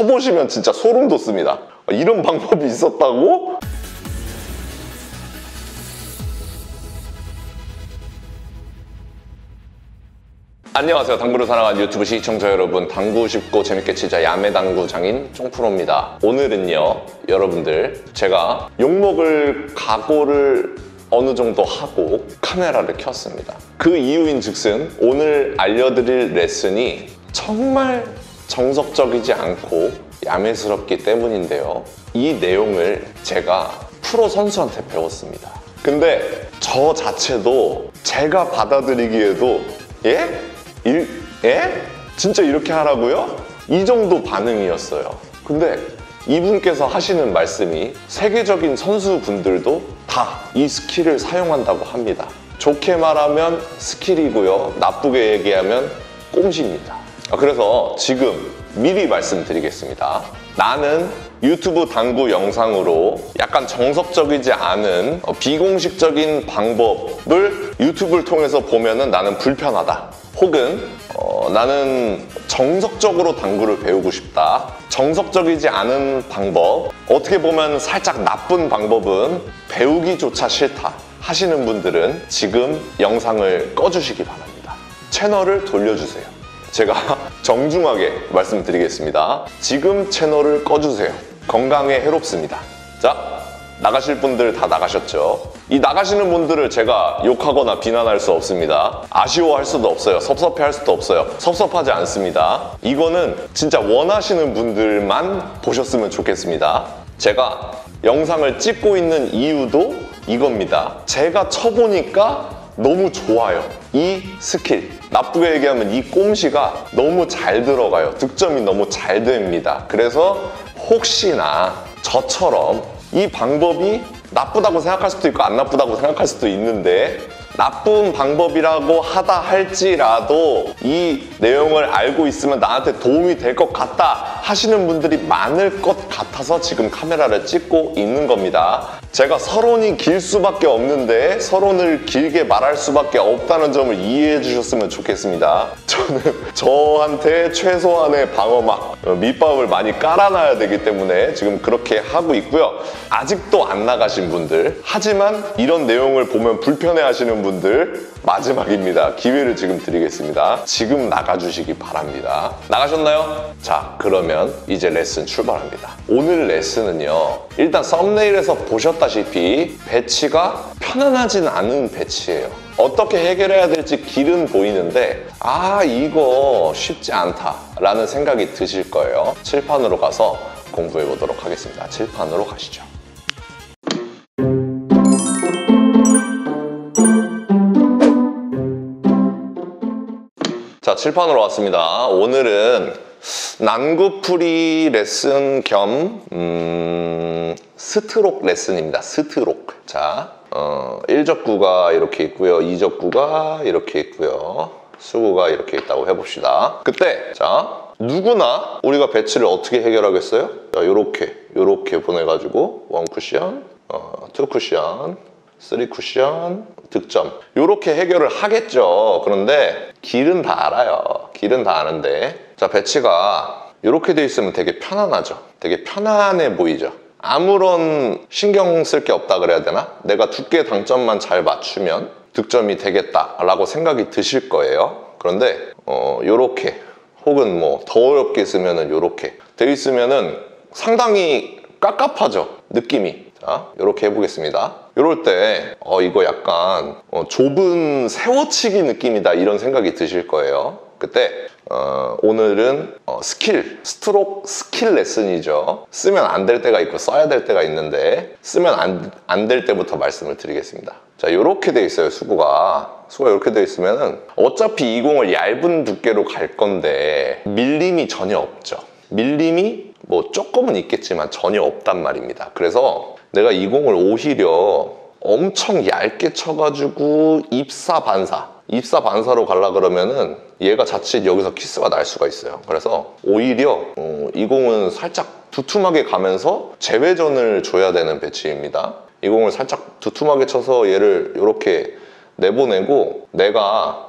쳐보시면 진짜 소름 돋습니다. 이런 방법이 있었다고? 안녕하세요. 당구를 사랑하는 유튜브 시청자 여러분. 당구 쉽고 재밌게 치자 야매당구 장인 쫑프로입니다. 오늘은요, 여러분들, 제가 욕먹을 각오를 어느 정도 하고 카메라를 켰습니다. 그 이유인 즉슨 오늘 알려드릴 레슨이 정말 정석적이지 않고 야매스럽기 때문인데요. 이 내용을 제가 프로 선수한테 배웠습니다. 근데 저 자체도 제가 받아들이기에도 예? 일, 예? 진짜 이렇게 하라고요? 이 정도 반응이었어요. 근데 이분께서 하시는 말씀이 세계적인 선수분들도 다 이 스킬을 사용한다고 합니다. 좋게 말하면 스킬이고요. 나쁘게 얘기하면 꼼지입니다. 아, 그래서 지금 미리 말씀드리겠습니다. 나는 유튜브 당구 영상으로 약간 정석적이지 않은 어, 비공식적인 방법을 유튜브를 통해서 보면은 나는 불편하다. 혹은 어, 나는 정석적으로 당구를 배우고 싶다. 정석적이지 않은 방법, 어떻게 보면 살짝 나쁜 방법은 배우기조차 싫다 하시는 분들은 지금 영상을 꺼주시기 바랍니다. 채널을 돌려주세요. 제가 정중하게 말씀드리겠습니다. 지금 채널을 꺼주세요. 건강에 해롭습니다. 자, 나가실 분들 다 나가셨죠? 이 나가시는 분들을 제가 욕하거나 비난할 수 없습니다. 아쉬워할 수도 없어요. 섭섭해할 수도 없어요. 섭섭하지 않습니다. 이거는 진짜 원하시는 분들만 보셨으면 좋겠습니다. 제가 영상을 찍고 있는 이유도 이겁니다. 제가 쳐보니까 너무 좋아요. 이 스킬. 나쁘게 얘기하면 이 꼼시가 너무 잘 들어가요. 득점이 너무 잘 됩니다. 그래서 혹시나 저처럼 이 방법이 나쁘다고 생각할 수도 있고 안 나쁘다고 생각할 수도 있는데 나쁜 방법이라고 하다 할지라도 이 내용을 알고 있으면 나한테 도움이 될 것 같다 하시는 분들이 많을 것 같아서 지금 카메라를 찍고 있는 겁니다. 제가 서론이 길 수밖에 없는데 서론을 길게 말할 수밖에 없다는 점을 이해해 주셨으면 좋겠습니다. 저는 저한테 최소한의 방어막, 어, 밑밥을 많이 깔아놔야 되기 때문에 지금 그렇게 하고 있고요. 아직도 안 나가신 분들, 하지만 이런 내용을 보면 불편해 하시는 분들 마지막입니다. 기회를 지금 드리겠습니다. 지금 나가주시기 바랍니다. 나가셨나요? 자, 그러면 이제 레슨 출발합니다. 오늘 레슨은요. 일단 썸네일에서 보셨다시피 배치가 편안하진 않은 배치예요. 어떻게 해결해야 될지 길은 보이는데 아 이거 쉽지 않다라는 생각이 드실 거예요. 칠판으로 가서 공부해 보도록 하겠습니다. 칠판으로 가시죠. 자, 칠판으로 왔습니다. 오늘은 난구풀이 레슨 겸 음, 스트록 레슨입니다. 스트록. 자, 어, 1적구가 이렇게 있고요. 2적구가 이렇게 있고요. 수구가 이렇게 있다고 해봅시다. 그때 자 누구나 우리가 배치를 어떻게 해결하겠어요? 자, 요렇게 요렇게 보내가지고 원 쿠션, 어, 투 쿠션, 쓰리 쿠션, 득점 요렇게 해결을 하겠죠. 그런데 길은 다 알아요. 길은 다 아는데 자 배치가 이렇게 돼 있으면 되게 편안하죠. 되게 편안해 보이죠. 아무런 신경 쓸 게 없다 그래야 되나? 내가 두께 당점만 잘 맞추면 득점이 되겠다 라고 생각이 드실 거예요. 그런데 어 요렇게 혹은 뭐 더 어렵게 쓰면은 요렇게 돼 있으면은 상당히 깝깝하죠. 느낌이. 자, 요렇게 해보겠습니다. 요럴 때, 어, 이거 약간, 어, 좁은 세워치기 느낌이다. 이런 생각이 드실 거예요. 그때, 어, 오늘은 어, 스킬, 스트록 스킬 레슨이죠. 쓰면 안 될 때가 있고 써야 될 때가 있는데, 쓰면 안, 안될 때부터 말씀을 드리겠습니다. 자, 요렇게 돼 있어요, 수구가. 수구가 이렇게 돼 있으면은, 어차피 이 공을 얇은 두께로 갈 건데, 밀림이 전혀 없죠. 밀림이 뭐 조금은 있겠지만 전혀 없단 말입니다. 그래서 내가 이 공을 오히려 엄청 얇게 쳐가지고 입사 반사 입사 반사로 갈라 그러면은 얘가 자칫 여기서 키스가 날 수가 있어요. 그래서 오히려 어, 이 공은 살짝 두툼하게 가면서 제외전을 줘야 되는 배치입니다. 이 공을 살짝 두툼하게 쳐서 얘를 이렇게 내보내고 내가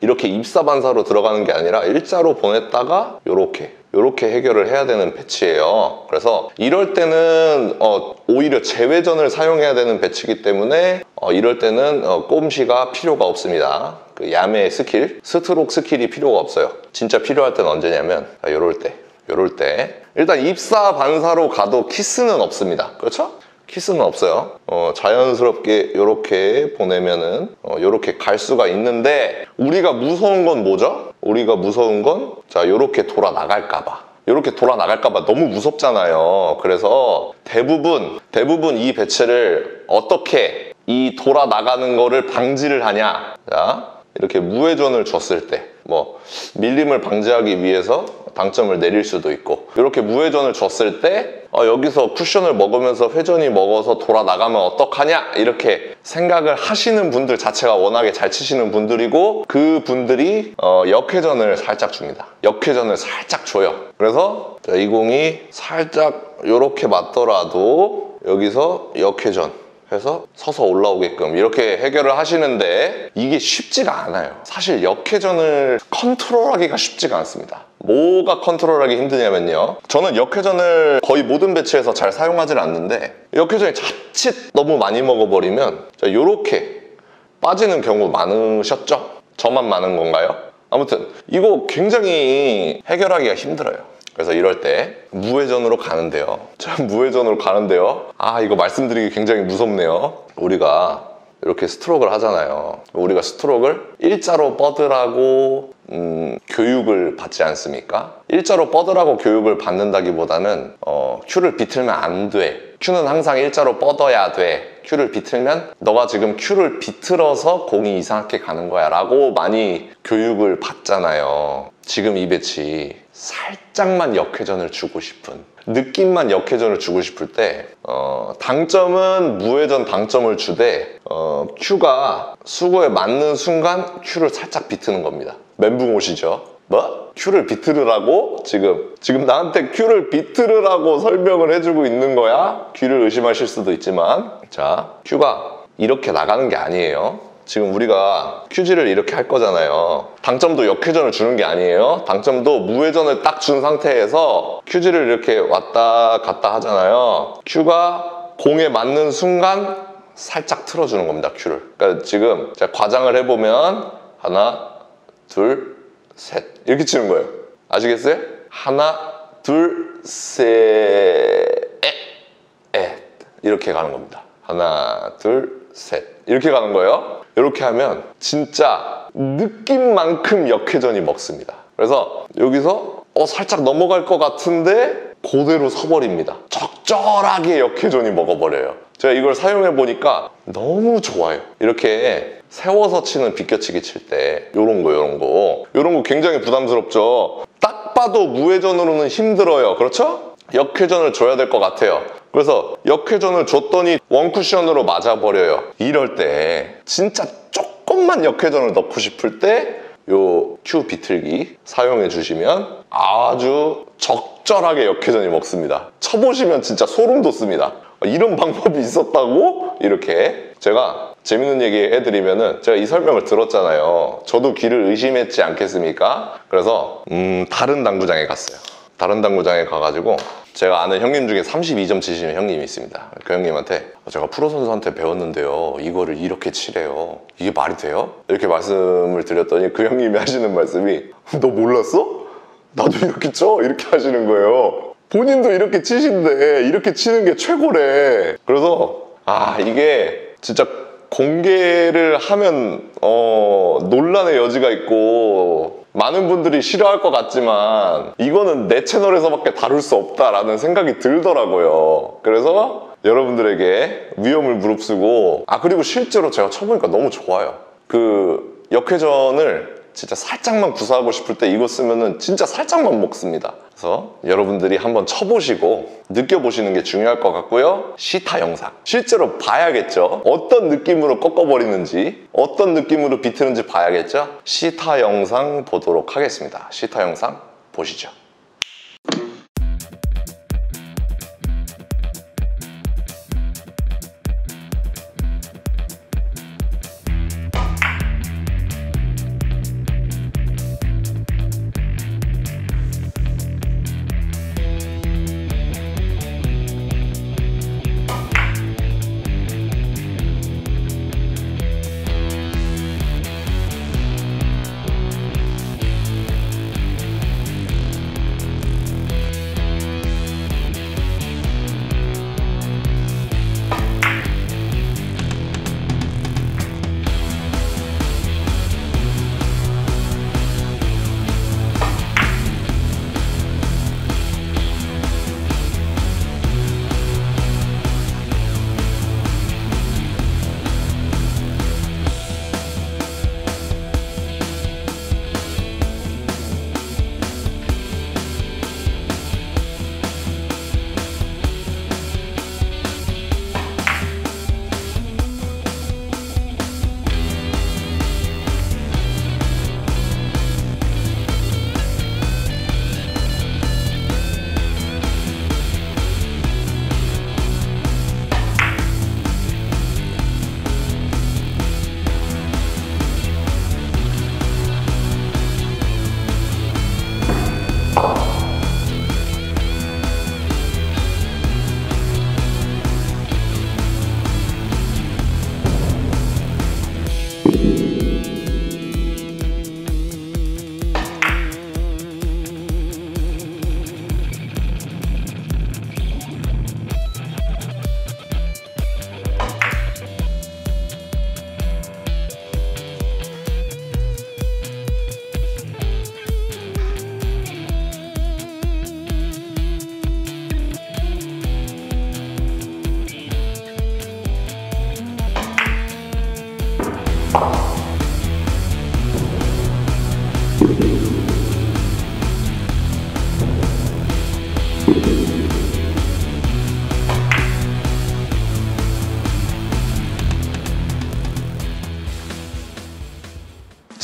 이렇게 입사 반사로 들어가는 게 아니라 일자로 보냈다가 이렇게 이렇게 해결을 해야 되는 배치예요. 그래서 이럴 때는 어, 오히려 제회전을 사용해야 되는 배치이기 때문에 어, 이럴 때는 어, 꼼수가 필요가 없습니다. 그 야매 스킬, 스트록 스킬이 필요가 없어요. 진짜 필요할 때는 언제냐면 아, 요럴 때, 요럴 때 일단 입사 반사로 가도 키스는 없습니다. 그렇죠? 키스는 없어요. 어, 자연스럽게 이렇게 보내면은 어, 이렇게 갈 수가 있는데 우리가 무서운 건 뭐죠? 우리가 무서운 건 자 이렇게 돌아 나갈까 봐. 이렇게 돌아 나갈까 봐 너무 무섭잖아요. 그래서 대부분 대부분 이 배치를 어떻게 이 돌아 나가는 거를 방지를 하냐? 자 이렇게 무회전을 줬을 때 뭐 밀림을 방지하기 위해서 당점을 내릴 수도 있고 이렇게 무회전을 줬을 때 어, 여기서 쿠션을 먹으면서 회전이 먹어서 돌아 나가면 어떡하냐? 이렇게 생각을 하시는 분들 자체가 워낙에 잘 치시는 분들이고 그 분들이 어, 역회전을 살짝 줍니다. 역회전을 살짝 줘요. 그래서 이 공이 살짝 이렇게 맞더라도 여기서 역회전 해서 서서 올라오게끔 이렇게 해결을 하시는데 이게 쉽지가 않아요. 사실 역회전을 컨트롤하기가 쉽지가 않습니다. 뭐가 컨트롤하기 힘드냐면요. 저는 역회전을 거의 모든 배치에서 잘 사용하지는 않는데 역회전이 자칫 너무 많이 먹어버리면 이렇게 빠지는 경우 많으셨죠? 저만 많은 건가요? 아무튼 이거 굉장히 해결하기가 힘들어요. 그래서 이럴 때 무회전으로 가는데요. 자, 무회전으로 가는데요. 아, 이거 말씀드리기 굉장히 무섭네요. 우리가 이렇게 스트로크를 하잖아요. 우리가 스트로크를 일자로 뻗으라고 음, 교육을 받지 않습니까? 일자로 뻗으라고 교육을 받는다기보다는 어, 큐를 비틀면 안 돼. 큐는 항상 일자로 뻗어야 돼. 큐를 비틀면 너가 지금 큐를 비틀어서 공이 이상하게 가는 거야 라고 많이 교육을 받잖아요. 지금 이 배치 살짝만 역회전을 주고 싶은 느낌만 역회전을 주고 싶을 때 어, 당점은 무회전 당점을 주되 어, 큐가 수구에 맞는 순간 큐를 살짝 비트는 겁니다 멘붕 오시죠? 뭐? 큐를 비틀으라고? 지금 지금 나한테 큐를 비틀으라고 설명을 해주고 있는 거야? 귀를 의심하실 수도 있지만 자 큐가 이렇게 나가는 게 아니에요 지금 우리가 큐지를 이렇게 할 거잖아요. 당점도 역회전을 주는 게 아니에요. 당점도 무회전을 딱 준 상태에서 큐지를 이렇게 왔다 갔다 하잖아요. 큐가 공에 맞는 순간 살짝 틀어주는 겁니다, 큐를. 그러니까 지금 제가 과장을 해보면 하나, 둘, 셋 이렇게 치는 거예요. 아시겠어요? 하나, 둘, 셋, 에, 에 이렇게 가는 겁니다. 하나, 둘, 셋 이렇게 가는 거예요. 이렇게 하면 진짜 느낌만큼 역회전이 먹습니다. 그래서 여기서 어 살짝 넘어갈 것 같은데 그대로 서버립니다. 적절하게 역회전이 먹어버려요. 제가 이걸 사용해 보니까 너무 좋아요. 이렇게 세워서 치는 비껴치기 칠때 이런 거 이런 거 이런 거 굉장히 부담스럽죠. 딱 봐도 무회전으로는 힘들어요. 그렇죠? 역회전을 줘야 될 것 같아요. 그래서 역회전을 줬더니 원쿠션으로 맞아버려요. 이럴 때 진짜 조금만 역회전을 넣고 싶을 때 요 큐 비틀기 사용해 주시면 아주 적절하게 역회전이 먹습니다. 쳐보시면 진짜 소름 돋습니다. 이런 방법이 있었다고? 이렇게 제가 재밌는 얘기 해드리면 은 제가 이 설명을 들었잖아요. 저도 귀를 의심했지 않겠습니까? 그래서 음 다른 당구장에 갔어요. 다른 당구장에 가가지고 제가 아는 형님 중에 32점 치시는 형님이 있습니다. 그 형님한테 제가 프로 선수한테 배웠는데요. 이거를 이렇게 치래요. 이게 말이 돼요? 이렇게 말씀을 드렸더니 그 형님이 하시는 말씀이 너 몰랐어? 나도 이렇게 쳐? 이렇게 하시는 거예요. 본인도 이렇게 치신데 이렇게 치는 게 최고래. 그래서 아 이게 진짜 공개를 하면 어, 논란의 여지가 있고 많은 분들이 싫어할 것 같지만 이거는 내 채널에서밖에 다룰 수 없다라는 생각이 들더라고요. 그래서 여러분들에게 위험을 무릅쓰고 아 그리고 실제로 제가 쳐보니까 너무 좋아요. 그 역회전을 진짜 살짝만 구사하고 싶을 때 이거 쓰면은 진짜 살짝만 먹습니다. 그래서 여러분들이 한번 쳐보시고 느껴보시는 게 중요할 것 같고요. 시타 영상 실제로 봐야겠죠. 어떤 느낌으로 꺾어버리는지 어떤 느낌으로 비트는지 봐야겠죠. 시타 영상 보도록 하겠습니다. 시타 영상 보시죠. Thank you.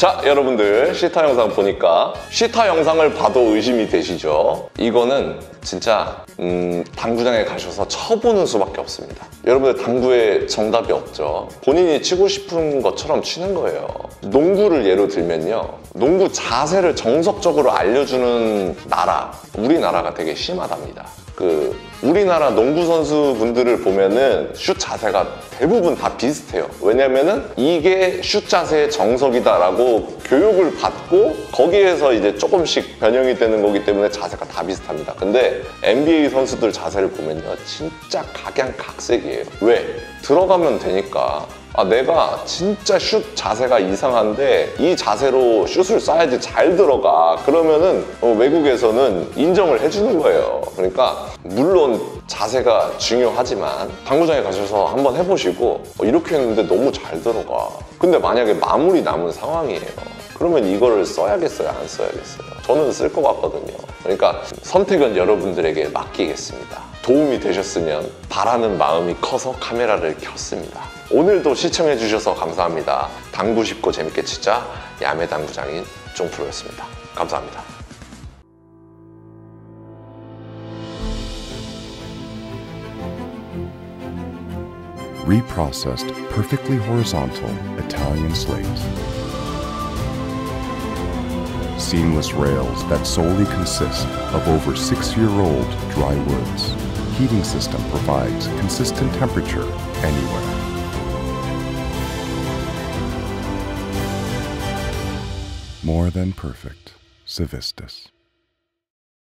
자, 여러분들 시타 영상 보니까 시타 영상을 봐도 의심이 되시죠? 이거는 진짜 음, 당구장에 가셔서 쳐보는 수밖에 없습니다. 여러분들 당구에 정답이 없죠. 본인이 치고 싶은 것처럼 치는 거예요. 농구를 예로 들면요. 농구 자세를 정석적으로 알려주는 나라, 우리나라가 되게 심하답니다. 그 우리나라 농구 선수 분들을 보면은 슛 자세가 대부분 다 비슷해요. 왜냐면은 이게 슛 자세의 정석이다라고 교육을 받고 거기에서 이제 조금씩 변형이 되는 거기 때문에 자세가 다 비슷합니다. 근데 NBA 선수들 자세를 보면요. 진짜 각양각색이에요. 왜? 들어가면 되니까. 아, 내가 진짜 슛 자세가 이상한데 이 자세로 슛을 쏴야지 잘 들어가. 그러면은 어, 외국에서는 인정을 해주는 거예요. 그러니까 물론 자세가 중요하지만 당구장에 가셔서 한번 해보시고 어, 이렇게 했는데 너무 잘 들어가. 근데 만약에 마무리 남은 상황이에요. 그러면 이거를 써야겠어요? 안 써야겠어요? 저는 쓸 것 같거든요. 그러니까 선택은 여러분들에게 맡기겠습니다. 도움이 되셨으면 바라는 마음이 커서 카메라를 켰습니다. 오늘도 시청해주셔서 감사합니다. 당구 쉽고 재밌게 치자 야매 당구장인 쫑프로였습니다. 감사합니다. Reprocessed perfectly horizontal Italian slate. Seamless rails that solely consist of over six year old dry woods. Heating system provides consistent temperature anywhere. More than perfect. Civistus.